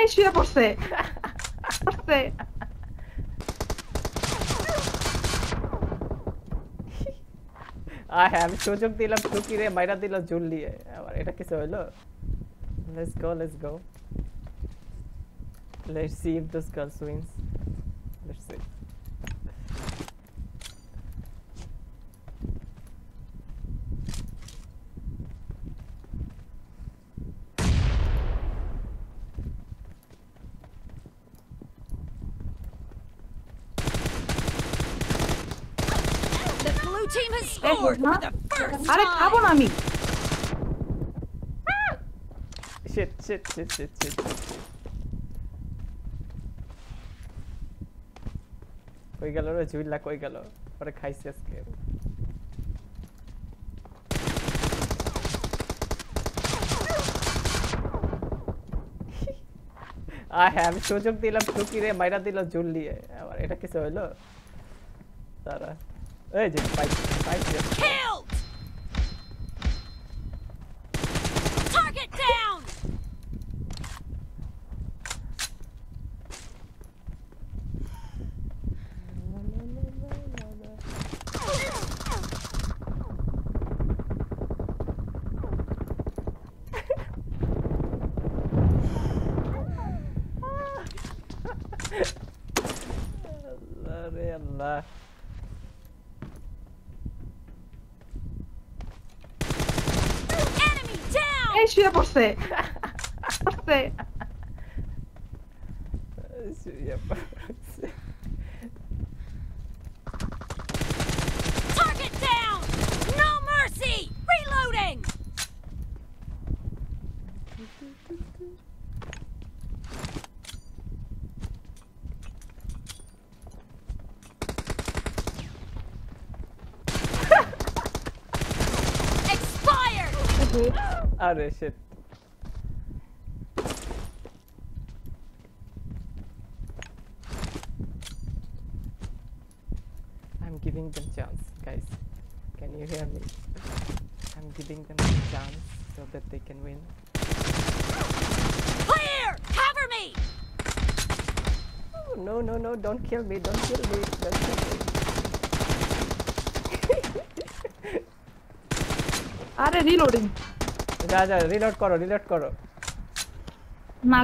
এই শুয়ে পড়ছে পড়ছে আয় হ্যাঁ আমি সুযোগ দিলাম টুকিরে মাইরা দিল জুল দিয়ে আবার এটা কিছু হইলো let's go let's go let's see if this girl wins let's see আরে খাব না আমি। Shit shit shit shit shit কই গেল রে জুইলা কই গেল? পরে খাইছি আজকে। আয় হ্যাঁ আমি সুযোগ দিলাম টুকিরে মাইরা দিল জুল দিয়ে আবার এটা কিছু হইল? তারা এই যে পাইছি। Thank you. Kill! Este é você! Você! Esse é pra... out of this shit. I'm giving them chance, guys. Can you hear me? I'm giving them a chance so that they can win. Clear! Cover me! Oh, no, no, no, don't kill me, don't kill me, don't kill me. Are reloading. যা যা reload করো reload করো না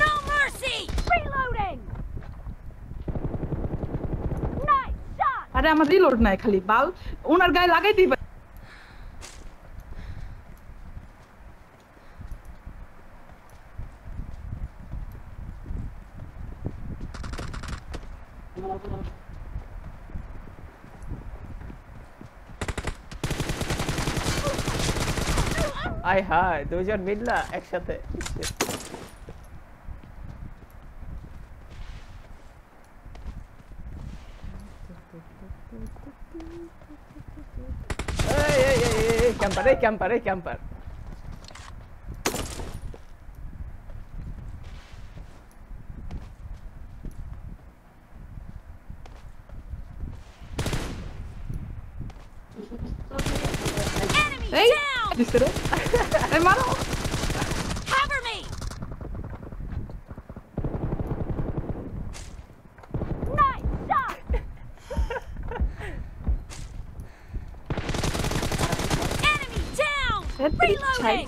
No mercy! Reloading! Nice shot! আরে আমার reload নাই খালি বাল ওনার গায়ে লাগাইতেই পারি আয় হায় দুজন মিললা একসাথে Shit. এই এই এই এই, এই ক্যাম্পার এই ক্যাম্পার এই ক্যাম্পার Enemy এই down! Hey, mano! Cover me! Nice shot! Enemy down! Reloading!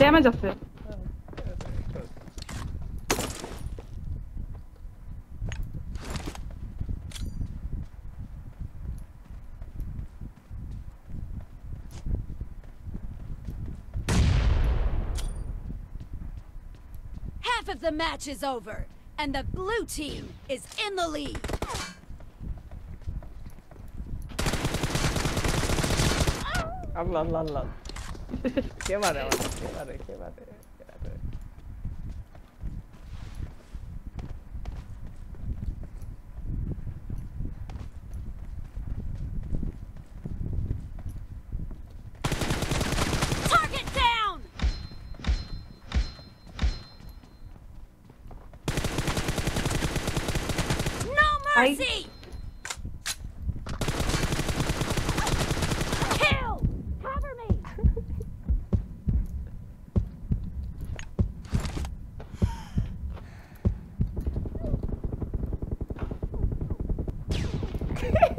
Damage it. Half of the match is over, and the blue team is in the lead. Allah Allah Allah. ¿Qué madre, qué madre, qué madre, qué madre.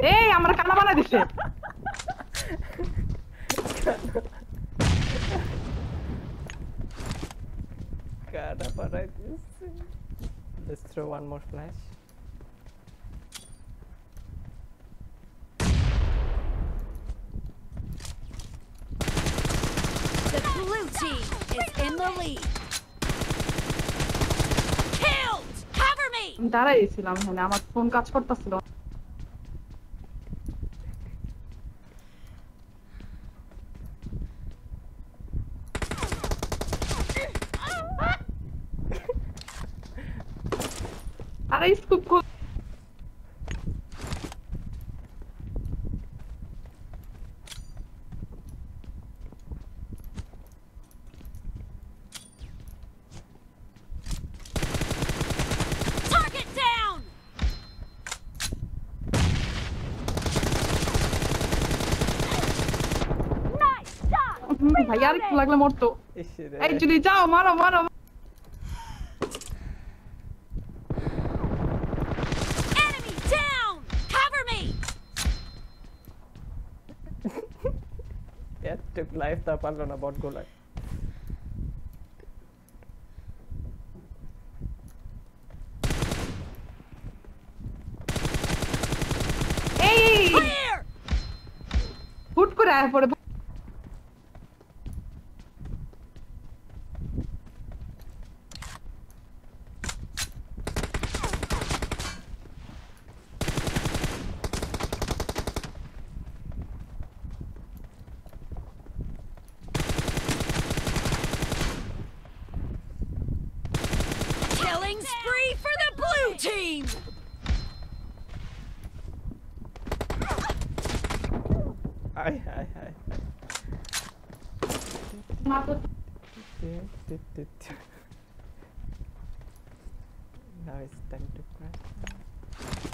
এই আমার কানা বানা দিছে কাটা পাড়ায় দিচ্ছে Let's throw one more flash. The blue team is in the lead. Killed! Cover me! দাঁড়াইছিলাম এখানে আমার ফোন কাজ করতেছিল cara escupou. Ai, ai, que lag le రేపు లైఫ్ తప్పాలి నా బాట్ గోల్ పుట్టుకురా hi, hi, hi. Now it's time to crash.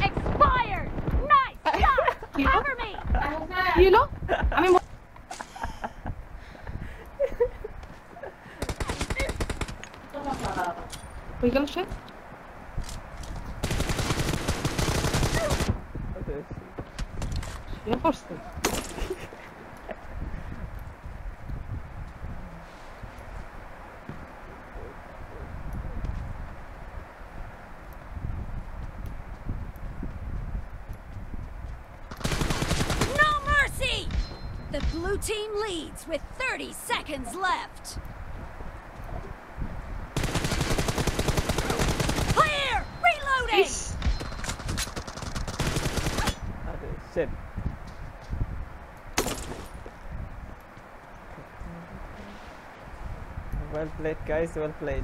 Expired! Nice shot! Cover me! কি হলো আমি ম- হয়ে গেল সে শুয়ে Team leads with 30 seconds left. Clear! Reloading! Sim. Well played, guys. Well played.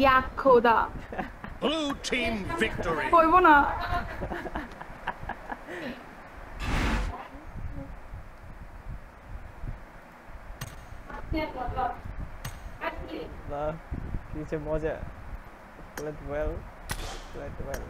Yakoda. Blue team victory. Boy, wanna. Love, future Moja. Let well, let well.